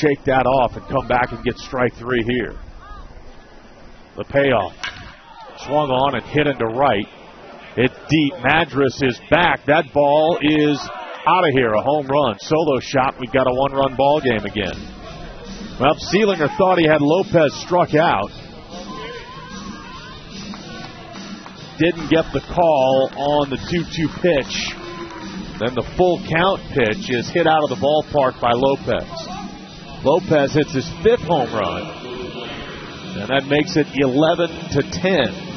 shake that off and come back and get strike three here. The payoff. Swung on and hit into right. It's deep. Madras is back. That ball is out of here. A home run. Solo shot. We've got a one run ball game again. Well, Seelinger thought he had Lopez struck out. Didn't get the call on the 2 2 pitch. Then the full count pitch is hit out of the ballpark by Lopez. Lopez hits his fifth home run. And that makes it 11 to 10.